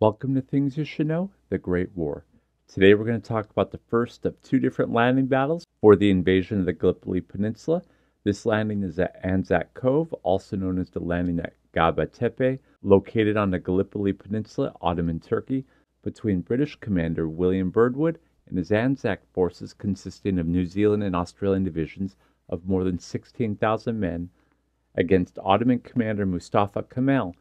Welcome to Things You Should Know The Great War. Today we're going to talk about the first of two different landing battles for the invasion of the Gallipoli Peninsula. This landing is at Anzac Cove, also known as the landing at Gaba Tepe, located on the Gallipoli Peninsula, Ottoman Turkey, between British commander William Birdwood and his Anzac forces consisting of New Zealand and Australian divisions of more than 16,000 men against Ottoman commander Mustafa Kemal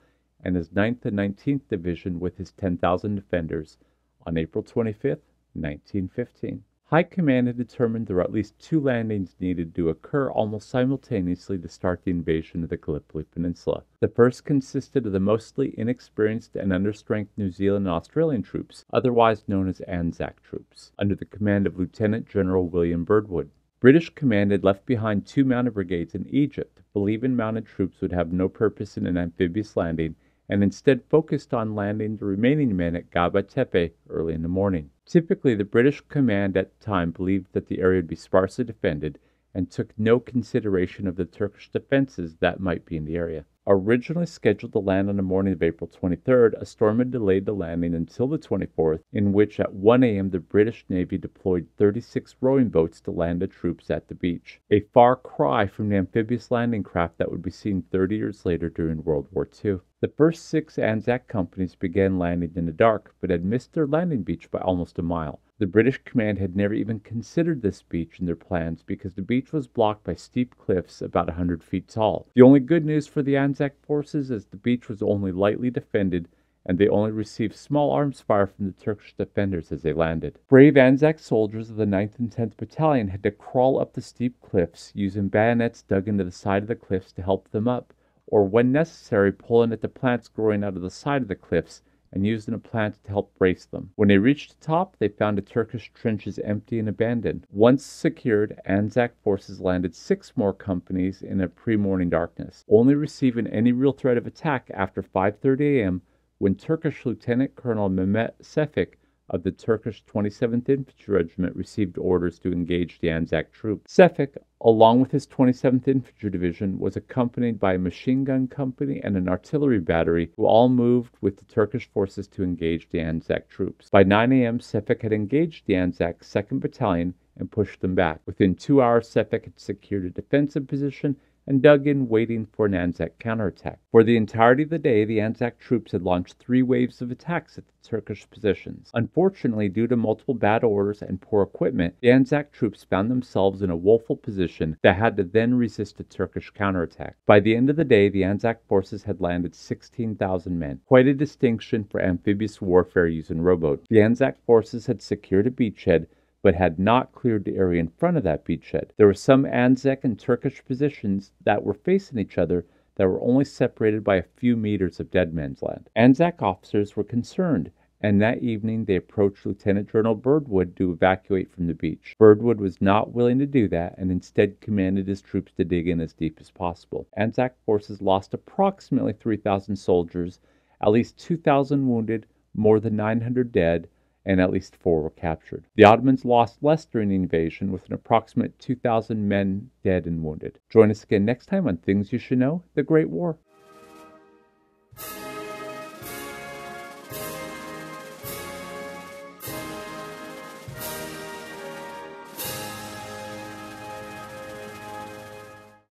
and his 9th and 19th Division with his 10,000 defenders on April 25, 1915. High Command had determined there were at least two landings needed to occur almost simultaneously to start the invasion of the Gallipoli Peninsula. The first consisted of the mostly inexperienced and understrength New Zealand and Australian troops, otherwise known as Anzac troops, under the command of Lieutenant General William Birdwood. British command had left behind two mounted brigades in Egypt, believing mounted troops would have no purpose in an amphibious landing and instead focused on landing the remaining men at Gaba Tepe early in the morning. Typically, the British command at the time believed that the area would be sparsely defended and took no consideration of the Turkish defenses that might be in the area. Originally scheduled to land on the morning of April 23rd, a storm had delayed the landing until the 24th, in which at 1 a.m. the British Navy deployed 36 rowing boats to land the troops at the beach. A far cry from the amphibious landing craft that would be seen 30 years later during World War II. The first six Anzac companies began landing in the dark, but had missed their landing beach by almost a mile. The British command had never even considered this beach in their plans because the beach was blocked by steep cliffs about a hundred feet tall. The only good news for the Anzac forces is the beach was only lightly defended and they only received small arms fire from the Turkish defenders as they landed. Brave Anzac soldiers of the 9th and 10th Battalion had to crawl up the steep cliffs using bayonets dug into the side of the cliffs to help them up, or when necessary, pulling at the plants growing out of the side of the cliffs and using a plant to help brace them. When they reached the top, they found the Turkish trenches empty and abandoned. Once secured, Anzac forces landed six more companies in a pre-morning darkness, only receiving any real threat of attack after 5:30 a.m. when Turkish Lieutenant Colonel Mehmet Sefik of the Turkish 27th Infantry Regiment received orders to engage the Anzac troops. Sefik, along with his 27th Infantry Division, was accompanied by a machine gun company and an artillery battery, who all moved with the Turkish forces to engage the Anzac troops. By 9 a.m., Sefik had engaged the Anzac 2nd Battalion and pushed them back. Within two hours, Sefik had secured a defensive position and dug in waiting for an Anzac counterattack. For the entirety of the day, the Anzac troops had launched three waves of attacks at the Turkish positions. Unfortunately, due to multiple bad orders and poor equipment, the Anzac troops found themselves in a woeful position that had to then resist a Turkish counterattack. By the end of the day, the Anzac forces had landed 16,000 men, quite a distinction for amphibious warfare using rowboats. The Anzac forces had secured a beachhead but had not cleared the area in front of that beachhead. There were some Anzac and Turkish positions that were facing each other that were only separated by a few meters of dead man's land. Anzac officers were concerned, and that evening they approached Lieutenant General Birdwood to evacuate from the beach. Birdwood was not willing to do that and instead commanded his troops to dig in as deep as possible. Anzac forces lost approximately 3,000 soldiers, at least 2,000 wounded, more than 900 dead, and at least four were captured. The Ottomans lost less during the invasion, with an approximate 2,000 men dead and wounded. Join us again next time on Things You Should Know The Great War.